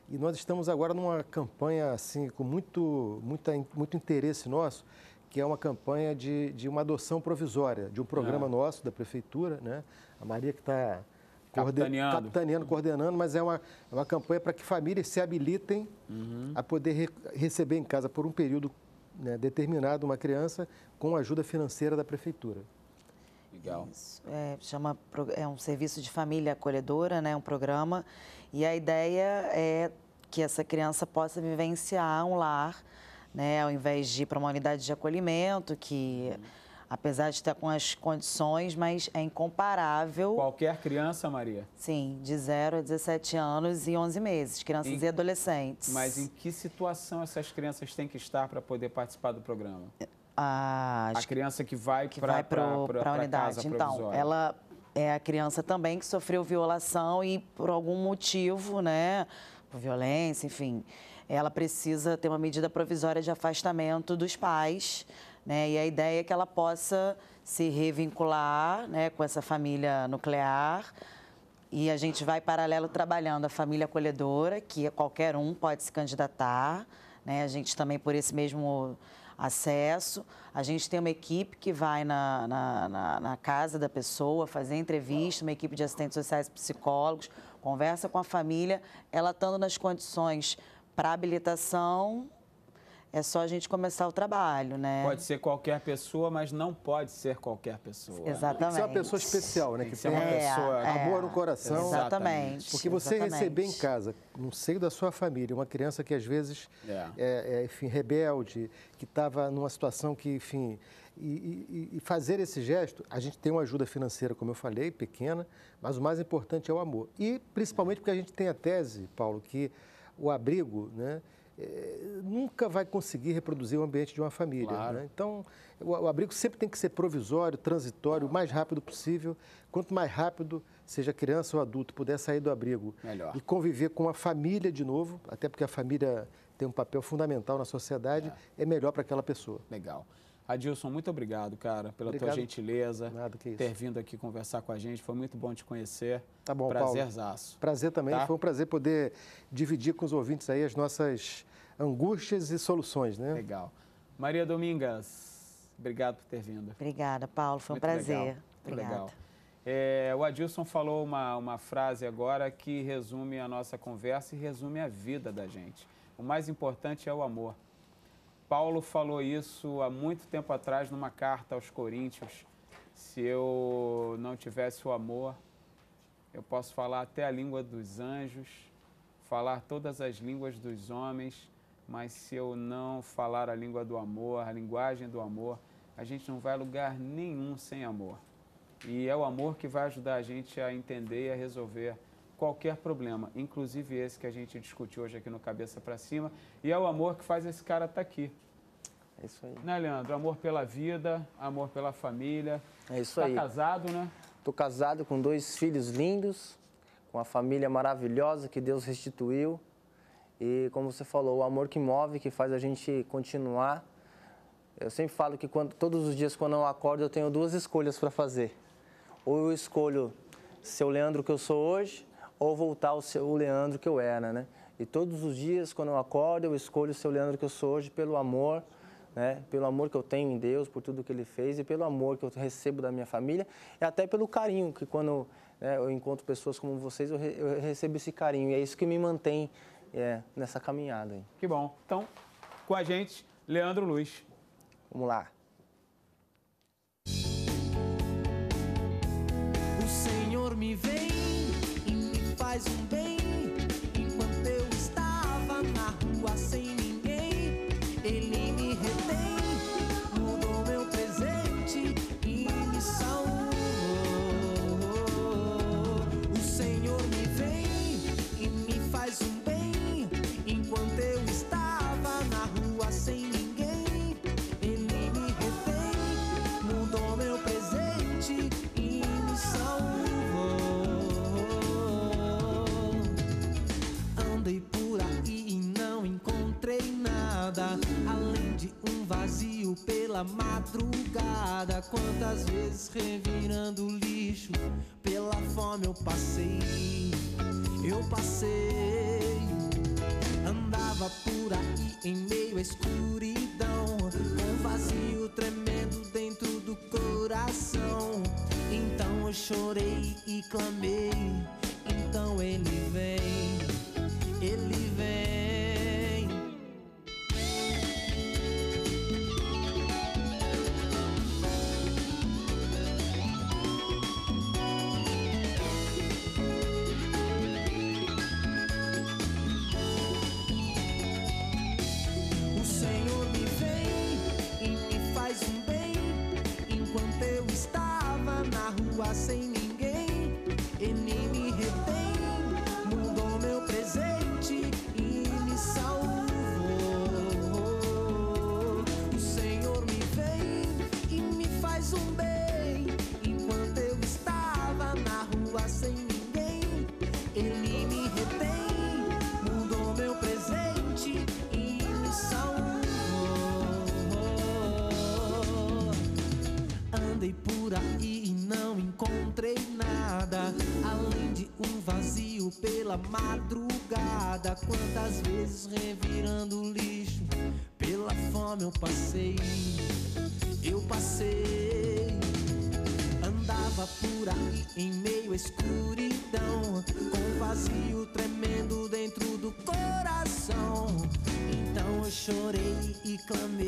E nós estamos agora numa campanha assim com muito, muita, muito interesse nosso, que é uma campanha de, de uma adoção provisória, de um programa Ah. nosso da prefeitura, né? A Maria que está Capitaneando. capitaneando, coordenando, mas é uma, é uma campanha para que famílias se habilitem Uhum. a poder re- receber em casa por um período né, determinado uma criança com ajuda financeira da prefeitura. Legal. Isso. É, chama, é um serviço de família acolhedora, né, um programa. E a ideia é que essa criança possa vivenciar um lar, né, ao invés de ir para uma unidade de acolhimento, que apesar de estar com as condições, mas é incomparável, Qualquer criança, Maria. sim, de 0 a 17 anos e 11 meses, crianças Em- e adolescentes. Mas em que situação essas crianças têm que estar para poder participar do programa? a, A criança que vai para a unidade. casa Então, provisória. ela é a criança também que sofreu violação e por algum motivo, né, por violência, enfim, ela precisa ter uma medida provisória de afastamento dos pais, né, e a ideia é que ela possa se revincular, né, com essa família nuclear. E a gente vai paralelo trabalhando a família acolhedora, que qualquer um pode se candidatar, né? A gente também por esse mesmo acesso. A gente tem uma equipe que vai na, na, na- na casa da pessoa fazer entrevista, uma equipe de assistentes sociais psicólogos, conversa com a família, ela estando nas condições para habilitação, é só a gente começar o trabalho, né? Pode ser qualquer pessoa, mas não pode ser qualquer pessoa. Tem que Exatamente. ser uma pessoa especial, né? Tem Que tem uma É, pessoa é. amor no coração. Exatamente. Porque você exatamente. receber em casa, no seio da sua família, uma criança que às vezes É. é, é, enfim, rebelde, que estava numa situação que, enfim, e, e- e fazer esse gesto, a gente tem uma ajuda financeira, como eu falei, pequena, mas o mais importante é o amor. E principalmente porque a gente tem a tese, Paulo, que o abrigo, né, eh, nunca vai conseguir reproduzir o ambiente de uma família. Claro. né? Então, o, o abrigo sempre tem que ser provisório, transitório, o mais rápido possível. Quanto mais rápido, seja criança ou adulto, puder sair do abrigo Melhor. e conviver com a família de novo, até porque a família tem um papel fundamental na sociedade, é, melhor para aquela pessoa. Legal. Adilson, muito obrigado, cara, pela tua Obrigado. gentileza. Nada, que isso. Ter vindo aqui conversar com a gente. Foi muito bom te conhecer. Tá bom, Paulo. Prazerzaço. Prazer também, Tá. foi um prazer poder dividir com os ouvintes aí as nossas angústias e soluções, né? Legal. Maria Domingas, Obrigado por ter vindo. Obrigada, Paulo. Foi um Muito prazer. legal, Obrigada. legal. É, o Adilson falou uma, uma frase agora que resume a nossa conversa e resume a vida da gente. O mais importante é o amor. Paulo falou isso há muito tempo atrás numa carta aos Coríntios. Se eu não tivesse o amor, eu posso falar até a língua dos anjos, falar todas as línguas dos homens, mas se eu não falar a língua do amor, a linguagem do amor, a gente não vai a lugar nenhum sem amor. E é o amor que vai ajudar a gente a entender e a resolver qualquer problema, inclusive esse que a gente discutiu hoje aqui no Cabeça para Cima. E é o amor que faz esse cara estar aqui. É isso aí. Né, Leandro? Amor pela vida, amor pela família. É isso Tá aí. casado, né? Estou casado com dois filhos lindos, com uma família maravilhosa que Deus restituiu. E como você falou, o amor que move, que faz a gente continuar. Eu sempre falo que quando, todos os dias quando eu acordo eu tenho duas escolhas para fazer. Ou eu escolho ser o Leandro que eu sou hoje, ou voltar ao ser o Leandro que eu era, né? E todos os dias quando eu acordo eu escolho ser o Leandro que eu sou hoje pelo amor, né? Pelo amor que eu tenho em Deus, por tudo que Ele fez e pelo amor que eu recebo da minha família e até pelo carinho que quando né, eu encontro pessoas como vocês eu, re- eu recebo esse carinho e é isso que me mantém é, nessa caminhada. aí. Que bom. Então, com a gente, Leandro Luiz. Vamos lá. O Senhor me vem faz um pela madrugada. Quantas vezes revirando lixo pela fome eu passei, eu passei. Andava por aí em meio à escuridão, com vazio tremendo dentro do coração. Então eu chorei e clamei. Então ele vem, coração. Então